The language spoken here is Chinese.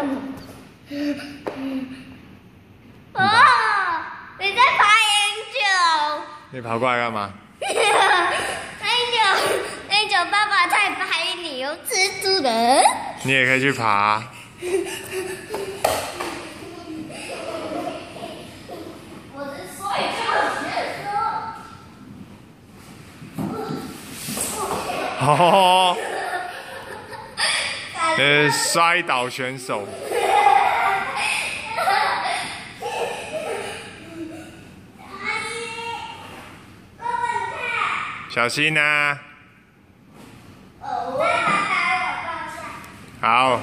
什么？哦，你在爬研究。你跑过来干嘛？那九那九爸爸在拍你有蜘蛛人。你也可以去爬。是摔倒选手。小心呐！哦，爸爸把我抱下。好。